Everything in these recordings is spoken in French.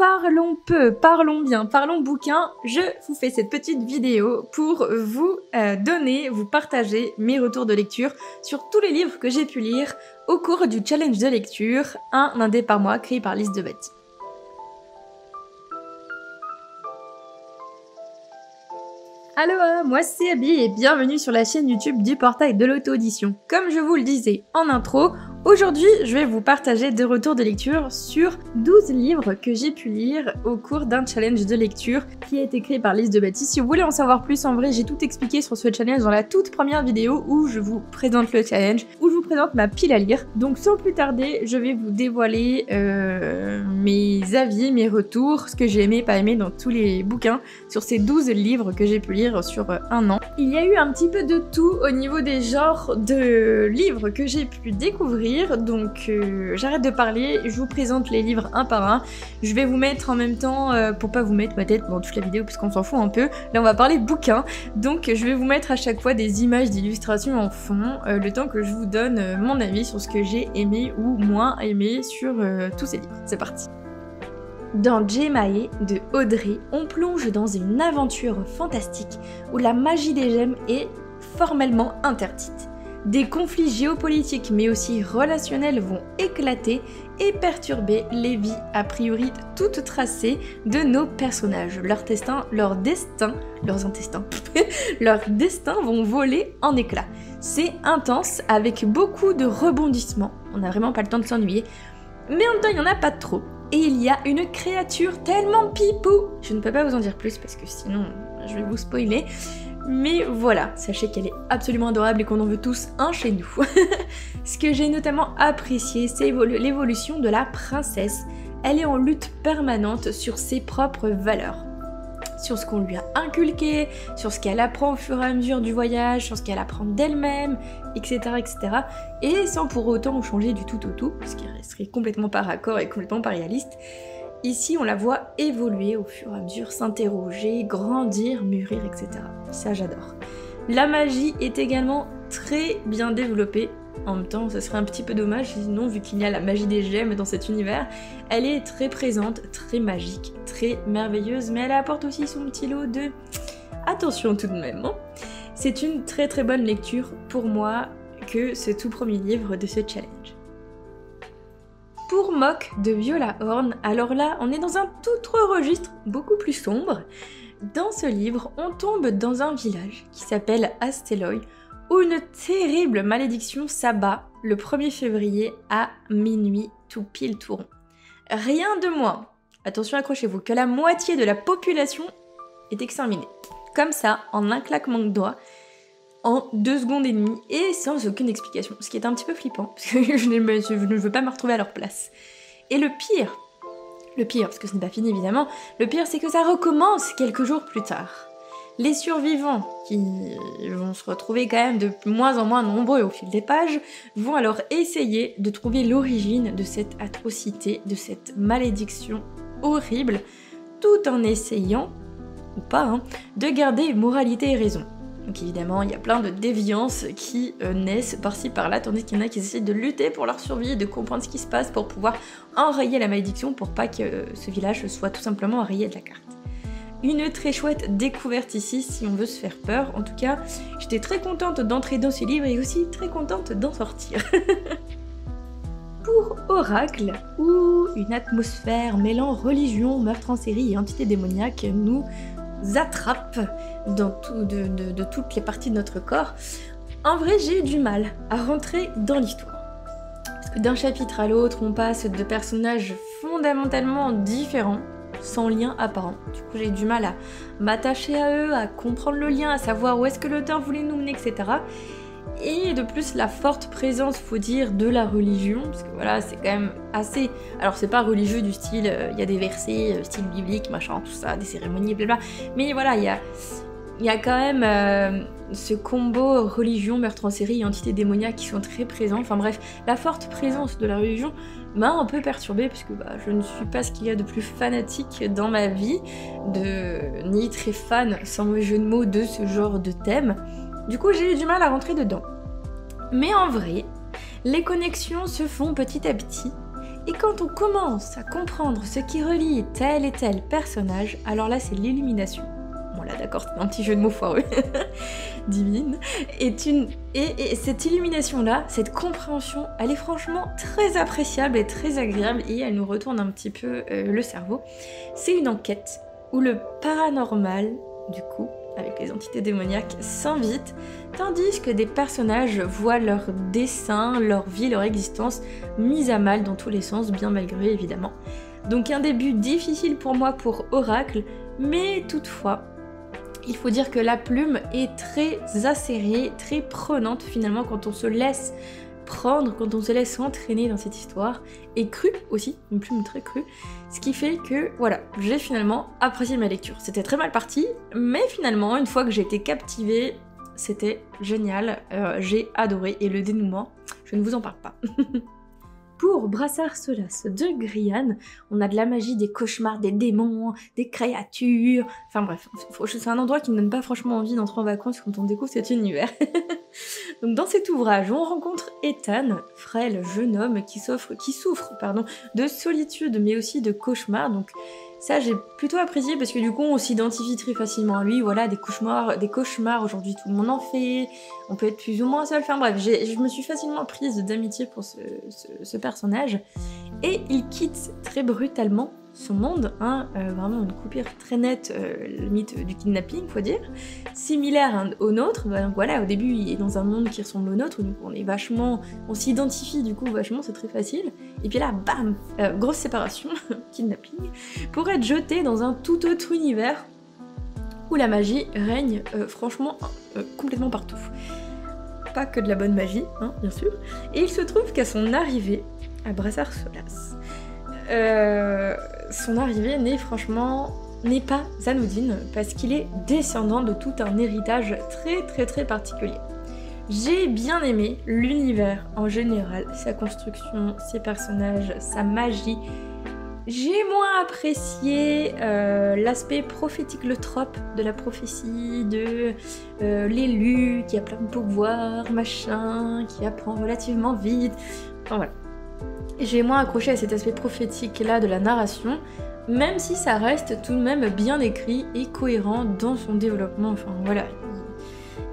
parlons peu, parlons bien, parlons bouquin, je vous fais cette petite vidéo pour vous euh, donner, vous partager mes retours de lecture sur tous les livres que j'ai pu lire au cours du challenge de lecture, un indé par mois créé par Lise de Bâti. Aloha, moi c'est Abby et bienvenue sur la chaîne YouTube du portail de l'auto-audition. Comme je vous le disais en intro, Aujourd'hui, je vais vous partager des retours de lecture sur 12 livres que j'ai pu lire au cours d'un challenge de lecture qui a été créé par Lise de Baptiste. Si vous voulez en savoir plus, en vrai, j'ai tout expliqué sur ce challenge dans la toute première vidéo où je vous présente le challenge, où je vous présente ma pile à lire. Donc sans plus tarder, je vais vous dévoiler euh, mes avis, mes retours, ce que j'ai aimé, pas aimé dans tous les bouquins sur ces 12 livres que j'ai pu lire sur euh, un an. Il y a eu un petit peu de tout au niveau des genres de livres que j'ai pu découvrir donc euh, j'arrête de parler, je vous présente les livres un par un. Je vais vous mettre en même temps, euh, pour pas vous mettre ma tête dans toute la vidéo, parce qu'on s'en fout un peu, là on va parler bouquins, donc je vais vous mettre à chaque fois des images d'illustration en fond, euh, le temps que je vous donne mon avis sur ce que j'ai aimé ou moins aimé sur tous ces livres. C'est parti dans Jemae de Audrey, on plonge dans une aventure fantastique où la magie des gemmes est formellement interdite. Des conflits géopolitiques mais aussi relationnels vont éclater et perturber les vies a priori toutes tracées de nos personnages. Leur destin, leur destin, leurs intestins, leur destin vont voler en éclats. C'est intense avec beaucoup de rebondissements. On n'a vraiment pas le temps de s'ennuyer. Mais en même temps, il n'y en a pas trop. Et il y a une créature tellement pipou. Je ne peux pas vous en dire plus parce que sinon je vais vous spoiler. Mais voilà, sachez qu'elle est absolument adorable et qu'on en veut tous un chez nous. Ce que j'ai notamment apprécié, c'est l'évolution de la princesse. Elle est en lutte permanente sur ses propres valeurs sur ce qu'on lui a inculqué, sur ce qu'elle apprend au fur et à mesure du voyage, sur ce qu'elle apprend d'elle-même, etc., etc. Et sans pour autant changer du tout au tout, ce qui serait complètement par accord et complètement pas réaliste. Ici, on la voit évoluer au fur et à mesure, s'interroger, grandir, mûrir, etc. Ça, j'adore. La magie est également très bien développée. En même temps, ce serait un petit peu dommage, sinon, vu qu'il y a la magie des gemmes dans cet univers, elle est très présente, très magique, très merveilleuse, mais elle apporte aussi son petit lot de... Attention tout de même. Hein. C'est une très très bonne lecture pour moi que ce tout premier livre de ce challenge pour Mock de Viola Horn. Alors là, on est dans un tout autre registre, beaucoup plus sombre. Dans ce livre, on tombe dans un village qui s'appelle Asteloy, où une terrible malédiction s'abat le 1er février à minuit tout pile tout. Rien de moins, attention accrochez-vous, que la moitié de la population est exterminée. Comme ça, en un claquement de doigts, en deux secondes et demie et sans aucune explication. Ce qui est un petit peu flippant parce que je, ne veux pas me retrouver à leur place. Et le pire, le pire, parce que ce n'est pas fini évidemment, le pire c'est que ça recommence quelques jours plus tard. Les survivants, qui vont se retrouver quand même de moins en moins nombreux au fil des pages, vont alors essayer de trouver l'origine de cette atrocité, de cette malédiction horrible, tout en essayant, ou pas, hein, de garder moralité et raison. Donc évidemment, il y a plein de déviances qui euh, naissent par-ci par-là, tandis qu'il y en a qui essaient de lutter pour leur survie, de comprendre ce qui se passe pour pouvoir enrayer la malédiction pour pas que euh, ce village soit tout simplement enrayé de la carte. Une très chouette découverte ici si on veut se faire peur. En tout cas, j'étais très contente d'entrer dans ce livre et aussi très contente d'en sortir. pour Oracle, où une atmosphère mêlant religion, meurtre en série et entité démoniaque nous attrape de, toutes les parties de notre corps, en vrai j'ai eu du mal à rentrer dans l'histoire. Que d'un chapitre à l'autre, on passe de personnages fondamentalement différents, sans lien apparent. Du coup j'ai eu du mal à m'attacher à eux, à comprendre le lien, à savoir où est-ce que l'auteur voulait nous mener, etc et de plus la forte présence, faut dire, de la religion, parce que voilà, c'est quand même assez. Alors, c'est pas religieux du style, euh, il y a des versets, euh, style biblique, machin, tout ça, des cérémonies, blablabla. Mais voilà, il y a, y a quand même euh, ce combo religion, meurtre en série entité démoniaque qui sont très présents. Enfin bref, la forte présence de la religion m'a un peu perturbée, puisque bah, je ne suis pas ce qu'il y a de plus fanatique dans ma vie, de ni très fan, sans jeu de mots, de ce genre de thème. Du coup, j'ai eu du mal à rentrer dedans. Mais en vrai, les connexions se font petit à petit Et quand on commence à comprendre ce qui relie tel et tel personnage, alors là c'est l'illumination. Bon là d'accord, c'est un petit jeu de mots foireux. Divine. Et, cette illumination-là, cette compréhension, elle est franchement très appréciable et très agréable et elle nous retourne un petit peu euh, le cerveau. C'est une enquête où le paranormal, du coup, avec les entités démoniaques, s'invite, tandis que des personnages voient leur dessin, leur vie, leur existence mise à mal dans tous les sens, bien malgré évidemment. Donc un début difficile pour moi pour Oracle, mais toutefois, il faut dire que la plume est très acérée, très prenante finalement quand on se laisse quand on se laisse entraîner dans cette histoire, et crue aussi, une plume très crue, ce qui fait que voilà, j'ai finalement apprécié ma lecture. C'était très mal parti, mais finalement, une fois que j'ai été captivée, c'était génial, euh, j'ai adoré, et le dénouement, je ne vous en parle pas. Pour Brassard Solas de Grian, on a de la magie, des cauchemars, des démons, des créatures. Enfin bref, c'est un endroit qui ne donne pas franchement envie d'entrer en vacances quand on découvre cet univers. Donc dans cet ouvrage, on rencontre Ethan, frêle jeune homme qui, souffre pardon, de solitude mais aussi de cauchemars. Ça, j'ai plutôt apprécié parce que du coup, on s'identifie très facilement à lui. Voilà, des cauchemars, des cauchemars. Aujourd'hui, tout le monde en fait. On peut être plus ou moins seul. Enfin bref, je me suis facilement prise d'amitié pour ce personnage. Et il quitte très brutalement son monde, hein, euh, vraiment une coupure très nette, euh, le mythe du kidnapping, faut dire, similaire au nôtre. Donc voilà, au début, il est dans un monde qui ressemble au nôtre, donc on est vachement, on s'identifie du coup vachement, c'est très facile. Et puis là, bam, euh, grosse séparation, kidnapping, pour être jeté dans un tout autre univers où la magie règne, franchement, complètement partout. Pas que de la bonne magie, hein, bien sûr. Et il se trouve qu'à son arrivée à Brassard Solas, euh, son arrivée n'est franchement n'est pas anodine parce qu'il est descendant de tout un héritage très très très particulier. J'ai bien aimé l'univers en général, sa construction, ses personnages, sa magie. J'ai moins apprécié euh, l'aspect prophétique, le trope de la prophétie, de euh, l'élu qui a plein de pouvoirs, machin, qui apprend relativement vite. Enfin voilà. J'ai moins accroché à cet aspect prophétique-là de la narration, même si ça reste tout de même bien écrit et cohérent dans son développement. Enfin voilà,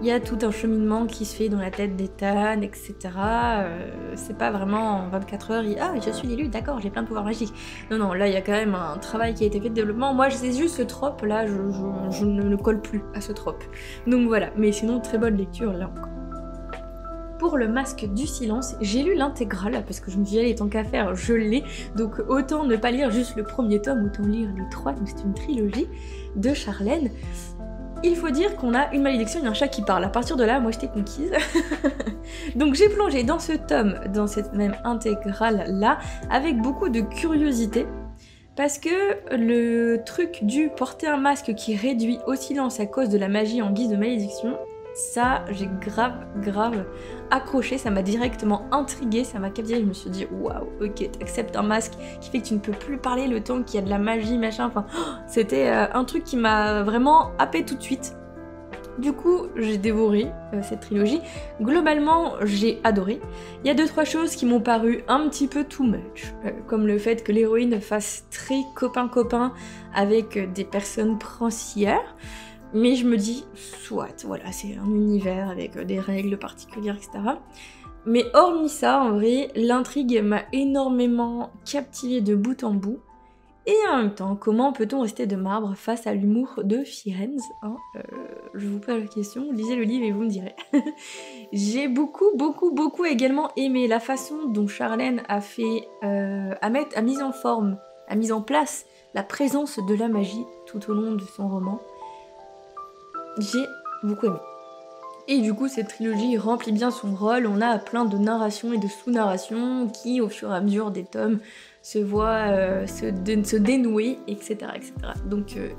il y a tout un cheminement qui se fait dans la tête d'Ethan, etc. Euh, c'est pas vraiment en 24 heures, il... ah je suis l'élu, d'accord, j'ai plein de pouvoirs magiques. Non, non, là il y a quand même un travail qui a été fait de développement. Moi c'est juste ce trope là, je, ne le colle plus à ce trope. Donc voilà, mais sinon très bonne lecture là encore pour le masque du silence, j'ai lu l'intégrale parce que je me suis dit, tant qu'à faire, je l'ai. Donc autant ne pas lire juste le premier tome, autant lire les trois. Donc c'est une trilogie de Charlène. Il faut dire qu'on a une malédiction et un chat qui parle. À partir de là, moi j'étais conquise. Donc j'ai plongé dans ce tome, dans cette même intégrale là, avec beaucoup de curiosité. Parce que le truc du porter un masque qui réduit au silence à cause de la magie en guise de malédiction, ça, j'ai grave, grave accroché, ça m'a directement intrigué, ça m'a captivé. Je me suis dit, waouh, ok, t'acceptes un masque qui fait que tu ne peux plus parler le temps qu'il y a de la magie, machin. Enfin, c'était euh, un truc qui m'a vraiment happé tout de suite. Du coup, j'ai dévoré euh, cette trilogie. Globalement, j'ai adoré. Il y a deux trois choses qui m'ont paru un petit peu too much, euh, comme le fait que l'héroïne fasse très copain-copain avec des personnes princières. Mais je me dis, soit, voilà, c'est un univers avec euh, des règles particulières, etc. Mais hormis ça, en vrai, l'intrigue m'a énormément captivée de bout en bout. Et en même temps, comment peut-on rester de marbre face à l'humour de Firenze hein euh, Je vous pose la question, lisez le livre et vous me direz. J'ai beaucoup, beaucoup, beaucoup également aimé la façon dont Charlène a fait, euh, a, mis en forme, a mis en place la présence de la magie tout au long de son roman j'ai beaucoup aimé. Et du coup, cette trilogie remplit bien son rôle. On a plein de narrations et de sous-narrations qui, au fur et à mesure des tomes, se voient euh, se, dénouer, etc. etc. Donc, euh,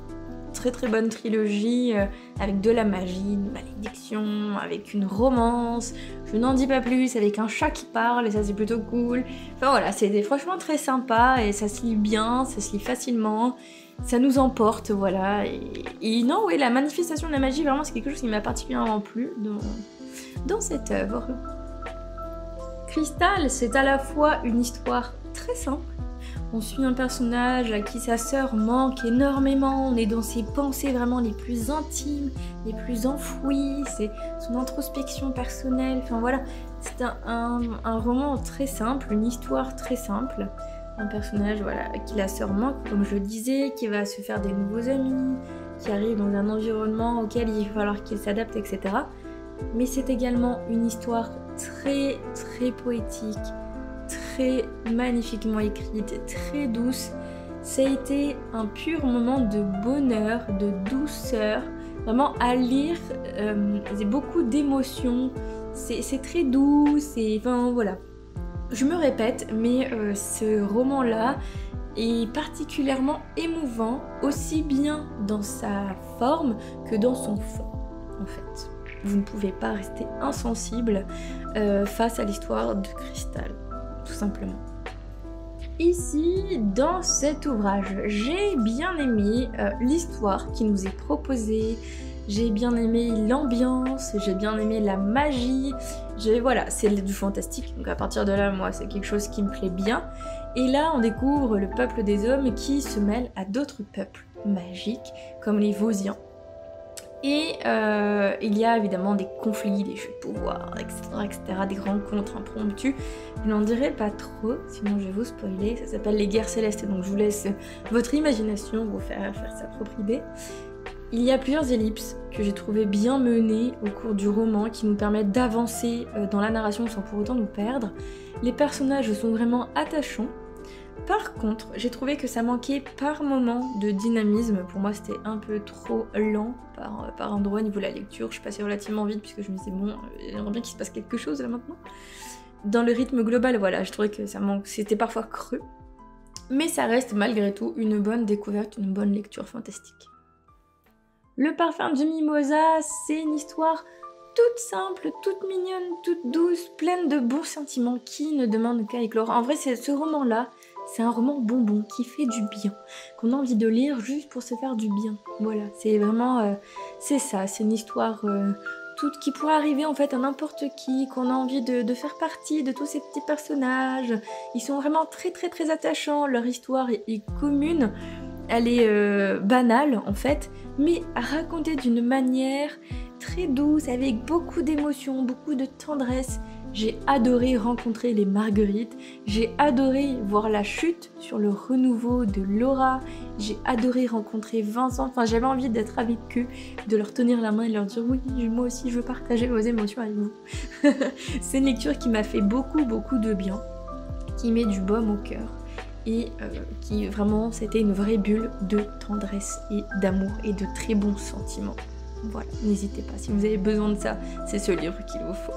très très bonne trilogie euh, avec de la magie, une malédiction, avec une romance. Je n'en dis pas plus, avec un chat qui parle et ça c'est plutôt cool. Enfin voilà, c'est franchement très sympa et ça se lit bien, ça se lit facilement ça nous emporte, voilà. Et, non, oui, la manifestation de la magie, vraiment, c'est quelque chose qui m'a particulièrement plu dans, dans cette œuvre. Crystal, c'est à la fois une histoire très simple. On suit un personnage à qui sa sœur manque énormément, on est dans ses pensées vraiment les plus intimes, les plus enfouies, c'est son introspection personnelle, enfin voilà, c'est un, roman très simple, une histoire très simple, un personnage voilà, qui la sœur manque, comme je le disais, qui va se faire des nouveaux amis, qui arrive dans un environnement auquel il va falloir qu'il s'adapte, etc. Mais c'est également une histoire très très poétique, très magnifiquement écrite, très douce. Ça a été un pur moment de bonheur, de douceur. Vraiment à lire, euh, beaucoup d'émotions. C'est très doux, c'est. Enfin voilà. Je me répète, mais euh, ce roman-là est particulièrement émouvant, aussi bien dans sa forme que dans son fond, en fait. Vous ne pouvez pas rester insensible euh, face à l'histoire de Cristal tout simplement. Ici, dans cet ouvrage, j'ai bien aimé euh, l'histoire qui nous est proposée, j'ai bien aimé l'ambiance, j'ai bien aimé la magie, voilà, c'est du fantastique, donc à partir de là, moi, c'est quelque chose qui me plaît bien. Et là, on découvre le peuple des hommes qui se mêle à d'autres peuples magiques, comme les Vosiens. Et euh, il y a évidemment des conflits, des jeux de pouvoir, etc., etc., des rencontres impromptues. Je n'en dirai pas trop, sinon je vais vous spoiler. Ça s'appelle Les Guerres Célestes, donc je vous laisse votre imagination vous faire faire sa propre idée. Il y a plusieurs ellipses que j'ai trouvé bien menées au cours du roman qui nous permettent d'avancer euh, dans la narration sans pour autant nous perdre. Les personnages sont vraiment attachants, par contre, j'ai trouvé que ça manquait par moments de dynamisme. Pour moi, c'était un peu trop lent par, par endroit au niveau de la lecture. Je passée relativement vite puisque je me disais, bon, j'aimerais bien qu'il se passe quelque chose là maintenant. Dans le rythme global, voilà, je trouvais que ça manque, c'était parfois creux. Mais ça reste malgré tout une bonne découverte, une bonne lecture fantastique. Le parfum du mimosa, c'est une histoire toute simple, toute mignonne, toute douce, pleine de bons sentiments qui ne demande qu'à éclore. En vrai, c'est ce roman-là, c'est un roman bonbon qui fait du bien, qu'on a envie de lire juste pour se faire du bien. Voilà, c'est vraiment, euh, c'est ça, c'est une histoire euh, toute qui pourrait arriver en fait à n'importe qui, qu'on a envie de, faire partie de tous ces petits personnages. Ils sont vraiment très très très attachants, leur histoire est, commune, elle est euh, banale en fait, mais racontée d'une manière très douce, avec beaucoup d'émotion, beaucoup de tendresse. J'ai adoré rencontrer les marguerites, j'ai adoré voir la chute sur le renouveau de Laura, j'ai adoré rencontrer Vincent, enfin j'avais envie d'être avec eux, de leur tenir la main et leur dire oui, moi aussi je veux partager vos émotions avec vous. C'est une lecture qui m'a fait beaucoup beaucoup de bien, qui met du baume au cœur et euh, qui vraiment c'était une vraie bulle de tendresse et d'amour et de très bons sentiments. Voilà, n'hésitez pas, si vous avez besoin de ça, c'est ce livre qu'il vous faut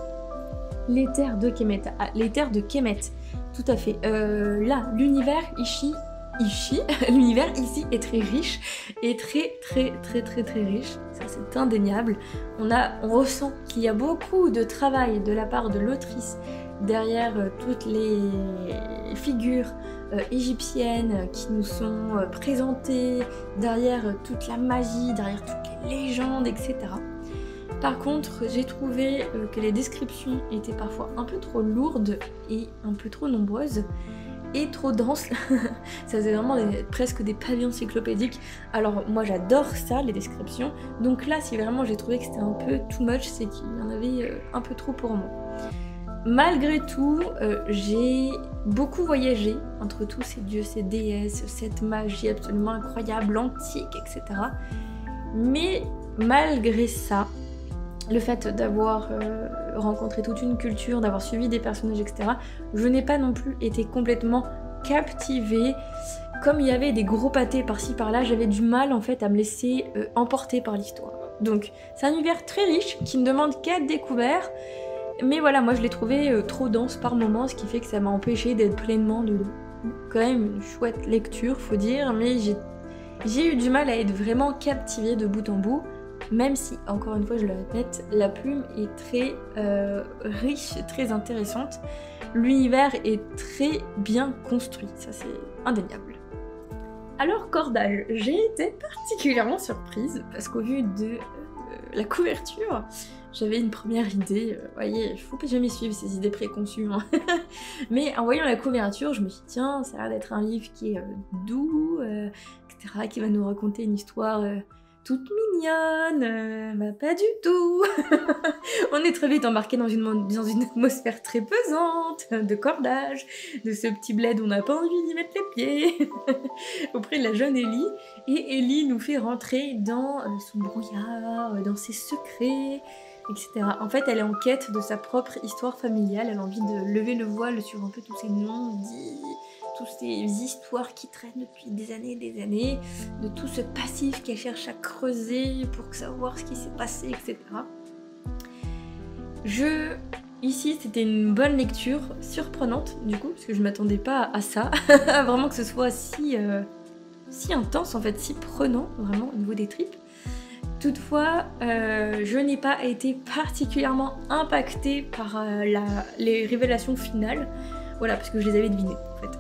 les terres de Kemet. Ah, les terres de Kemet, tout à fait. Euh, là, l'univers ici, ici, l'univers ici est très riche et très très très très très riche. Ça c'est indéniable. On a, on ressent qu'il y a beaucoup de travail de la part de l'autrice derrière euh, toutes les figures égyptiennes qui nous sont présentées, derrière toute la magie, derrière toutes les légendes, etc. Par contre, j'ai trouvé euh, que les descriptions étaient parfois un peu trop lourdes et un peu trop nombreuses et trop denses. ça faisait vraiment presque des pavillons encyclopédiques. Alors moi j'adore ça, les descriptions. Donc là, si vraiment j'ai trouvé que c'était un peu too much, c'est qu'il y en avait euh, un peu trop pour moi. Malgré tout, euh, j'ai beaucoup voyagé entre tous ces dieux, ces déesses, cette magie absolument incroyable, antique, etc. Mais malgré ça, le fait d'avoir euh, rencontré toute une culture, d'avoir suivi des personnages, etc., je n'ai pas non plus été complètement captivée. Comme il y avait des gros pâtés par-ci par-là, j'avais du mal en fait à me laisser euh, emporter par l'histoire. Donc c'est un univers très riche qui ne demande qu'à être découvert. Mais voilà, moi je l'ai trouvé euh, trop dense par moments, ce qui fait que ça m'a empêché d'être pleinement de quand même une chouette lecture, faut dire, mais j'ai eu du mal à être vraiment captivée de bout en bout même si, encore une fois, je le répète, la plume est très euh, riche, très intéressante. L'univers est très bien construit, ça c'est indéniable. Alors, cordage, j'ai été particulièrement surprise parce qu'au vu de euh, la couverture, j'avais une première idée. Vous voyez, faut pas jamais suivre ces idées préconçues. Mais en voyant la couverture, je me suis dit, tiens, ça a l'air d'être un livre qui est euh, doux, euh, qui va nous raconter une histoire euh, toute mignonne. Pas du tout On est très vite embarqué dans une, mon- dans une atmosphère très pesante, de cordage, de ce petit bled où on n'a pas envie d'y mettre les pieds, auprès de la jeune Ellie. Et Ellie nous fait rentrer dans euh, son brouillard, euh, dans ses secrets, etc. En fait, elle est en quête de sa propre histoire familiale. Elle a envie de lever le voile sur un peu tous ces non-dits, toutes ces histoires qui traînent depuis des années et des années, de tout ce passif qu'elle cherche à creuser pour savoir ce qui s'est passé, etc. Je. Ici, c'était une bonne lecture, surprenante du coup, parce que je m'attendais pas à ça, vraiment que ce soit si, euh, si intense en fait, si prenant vraiment au niveau des tripes. Toutefois, euh, je n'ai pas été particulièrement impactée par euh, les révélations finales. Voilà, parce que je les avais devinées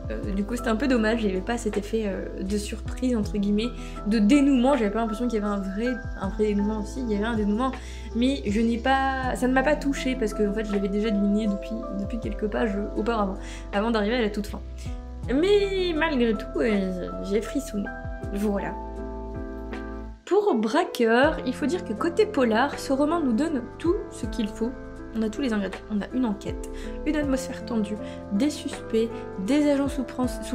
Euh, du coup, c'était un peu dommage, il n'y avait pas cet effet euh, de surprise, entre guillemets, de dénouement. J'avais pas l'impression qu'il y avait un vrai, un dénouement aussi, il y avait un dénouement. Mais je n'ai pas. Ça ne m'a pas touchée parce que en fait, je l'avais déjà deviné depuis, depuis quelques pages auparavant, avant d'arriver à la toute fin. Mais malgré tout, euh, j'ai frissonné. Voilà. Pour Braqueur, il faut dire que côté polar, ce roman nous donne tout ce qu'il faut. On a tous les ingrédients. On a une enquête, une atmosphère tendue, des suspects, des agents sous,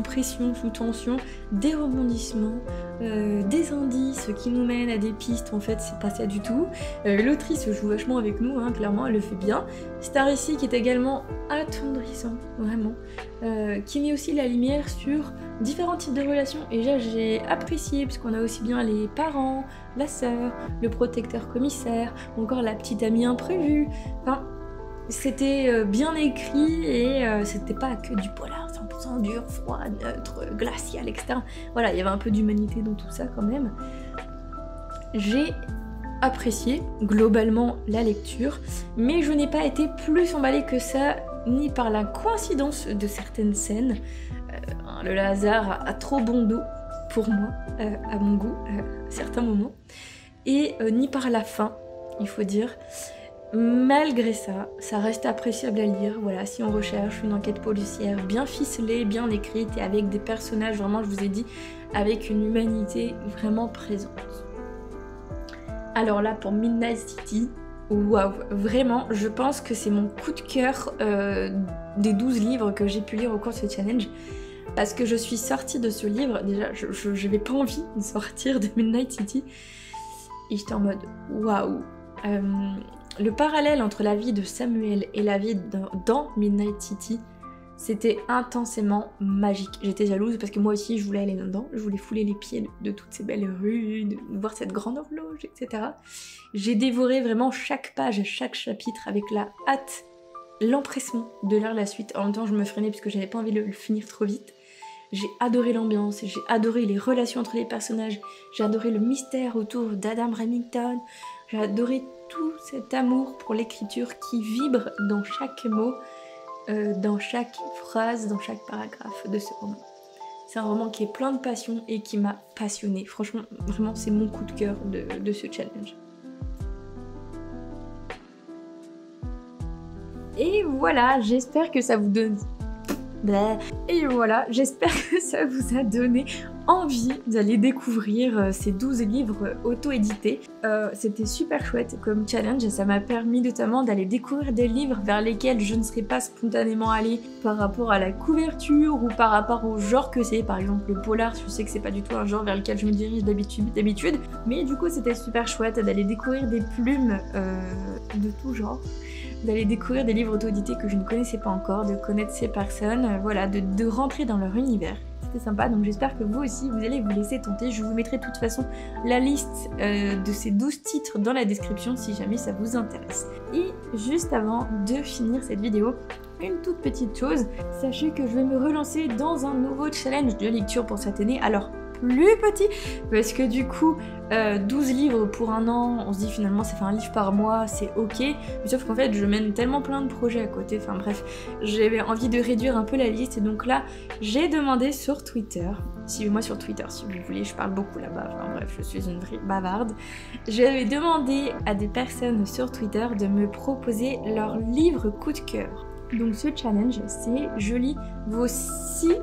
pression, sous tension, des rebondissements, euh, des indices qui nous mènent à des pistes. En fait, c'est pas ça du tout. Euh, L'autrice joue vachement avec nous, hein, clairement, elle le fait bien. Un récit qui est également attendrissant, vraiment, euh, qui met aussi la lumière sur différents types de relations. Et là, j'ai apprécié, parce qu'on a aussi bien les parents, la sœur, le protecteur commissaire, ou encore la petite amie imprévue. Enfin, c'était bien écrit et c'était pas que du polar 100% dur, froid, neutre, glacial, etc. Voilà, il y avait un peu d'humanité dans tout ça quand même. J'ai apprécié globalement la lecture, mais je n'ai pas été plus emballée que ça, ni par la coïncidence de certaines scènes. Euh, le hasard a, trop bon dos pour moi, euh, à mon goût, euh, à certains moments, et ni par la fin, il faut dire. Malgré ça, ça reste appréciable à lire. Voilà, si on recherche une enquête policière bien ficelée, bien écrite et avec des personnages vraiment, je vous ai dit, avec une humanité vraiment présente. Alors là, pour Midnight City, waouh, vraiment, je pense que c'est mon coup de cœur euh, des 12 livres que j'ai pu lire au cours de ce challenge. Parce que je suis sortie de ce livre, déjà, je n'avais pas envie de sortir de Midnight City. Et j'étais en mode waouh. Le parallèle entre la vie de Samuel et la vie dans, Midnight City, c'était intensément magique. J'étais jalouse parce que moi aussi je voulais aller là-dedans, je voulais fouler les pieds de, toutes ces belles rues, voir cette grande horloge, etc. J'ai dévoré vraiment chaque page, chaque chapitre avec la hâte, l'empressement de lire la suite. En même temps, je me freinais parce que j'avais pas envie de le finir trop vite. J'ai adoré l'ambiance, j'ai adoré les relations entre les personnages, j'ai adoré le mystère autour d'Adam Remington, j'ai adoré tout cet amour pour l'écriture qui vibre dans chaque mot, euh, dans chaque phrase, dans chaque paragraphe de ce roman. C'est un roman qui est plein de passion et qui m'a passionné. Franchement, vraiment, c'est mon coup de cœur de, de ce challenge. Et voilà, j'espère que ça vous donne. Et voilà, j'espère que ça vous a donné envie d'aller découvrir euh, ces 12 livres auto-édités. Euh, C'était super chouette comme challenge et ça m'a permis notamment d'aller découvrir des livres vers lesquels je ne serais pas spontanément allée par rapport à la couverture ou par rapport au genre que c'est. Par exemple, le polar, je sais que c'est pas du tout un genre vers lequel je me dirige d'habitude, mais du coup, c'était super chouette d'aller découvrir des plumes euh, de tout genre d'aller découvrir des livres auto-édités que je ne connaissais pas encore, de connaître ces personnes, euh, voilà, de, rentrer dans leur univers. C'était sympa, donc j'espère que vous aussi, vous allez vous laisser tenter. Je vous mettrai de toute façon la liste euh, de ces 12 titres dans la description si jamais ça vous intéresse. Et juste avant de finir cette vidéo, une toute petite chose, sachez que je vais me relancer dans un nouveau challenge de lecture pour cette année. Alors, plus petit parce que du coup 12 euh, livres pour un an, on se dit finalement ça fait un livre par mois, c'est ok. Mais sauf qu'en fait je mène tellement plein de projets à côté, enfin bref, j'avais envie de réduire un peu la liste et donc là j'ai demandé sur Twitter, suivez-moi sur Twitter si vous voulez, je parle beaucoup là-bas, enfin bref je suis une vraie bavarde. J'avais demandé à des personnes sur Twitter de me proposer leur livre coup de cœur. Donc ce challenge c'est je lis vos 6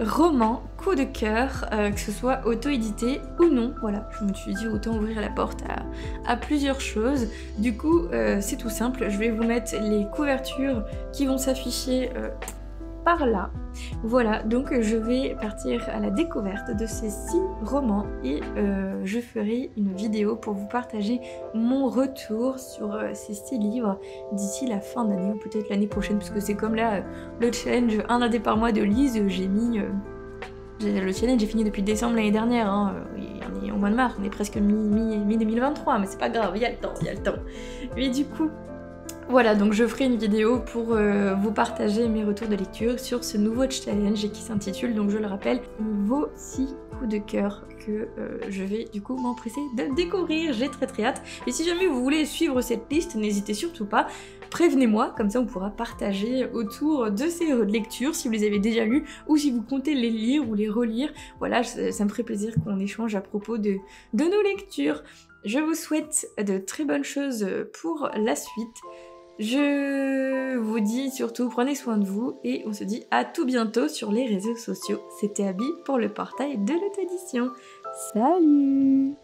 roman, coup de cœur, euh, que ce soit auto-édité ou non. Voilà, je me suis dit autant ouvrir la porte à, plusieurs choses. Du coup, euh, c'est tout simple, je vais vous mettre les couvertures qui vont s'afficher euh, par là. Voilà, donc je vais partir à la découverte de ces six romans et euh, je ferai une vidéo pour vous partager mon retour sur euh, ces six livres d'ici la fin d'année ou peut-être l'année prochaine parce que c'est comme là euh, le challenge un AD par mois de Lise, j'ai mis... le challenge j'ai fini depuis décembre l'année dernière, hein. on est au mois de mars, on est presque mi-2023, mais c'est pas grave, il y a le temps, il y a le temps. Mais du coup, voilà, donc je ferai une vidéo pour euh, vous partager mes retours de lecture sur ce nouveau challenge qui s'intitule, donc je le rappelle, vos 6 coups de cœur que euh, je vais du coup m'empresser de découvrir. J'ai très très hâte. Et si jamais vous voulez suivre cette liste, n'hésitez surtout pas, prévenez-moi, comme ça on pourra partager autour de ces lectures si vous les avez déjà lues ou si vous comptez les lire ou les relire. Voilà, ça, me ferait plaisir qu'on échange à propos de nos lectures. Je vous souhaite de très bonnes choses pour la suite. Je vous dis surtout prenez soin de vous et on se dit à tout bientôt sur les réseaux sociaux. C'était Abby pour le portail de l'auto-édition. Salut